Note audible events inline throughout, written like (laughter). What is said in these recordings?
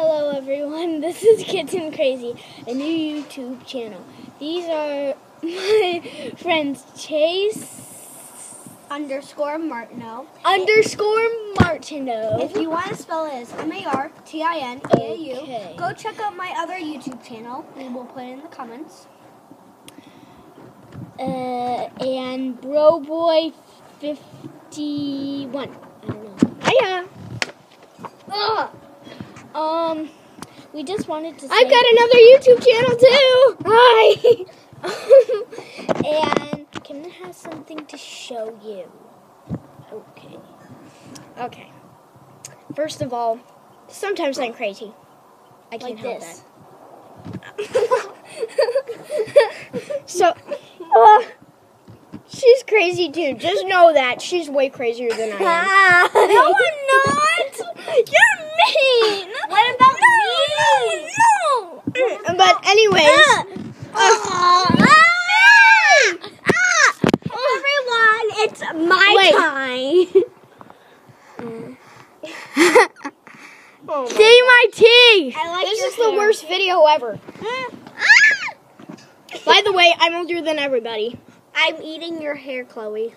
Hello everyone, (laughs) this is Kitten Crazy, a new YouTube channel. These are (laughs) my friends Chase underscore Martineau. underscore Martineau. If you want to spell it as M A R T I N A U, Okay. go check out my other YouTube channel. We will put it in the comments. Uh, and Bro Boy 51. I don't know. Um, we just wanted to say. I've got another YouTube channel too. Hi! (laughs) and Kim has something to show you. Okay. Okay. First of all, sometimes I'm crazy. I can't Like help this. that. (laughs) so, uh, she's crazy too. Just know that she's way crazier than I am. (laughs) no, I'm not. But anyways. uh, Everyone, it's my Wait. time. (laughs) Oh my See my teeth. I like this your is the worst video ever. By the way, I'm older than everybody. I'm eating your hair, Chloe.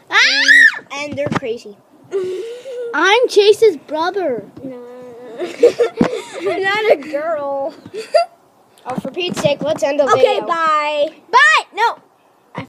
And they're crazy. (laughs) I'm Chase's brother. No. (laughs) I'm not a girl. Oh, for Pete's sake, let's end the Okay, video. bye. Bye. No.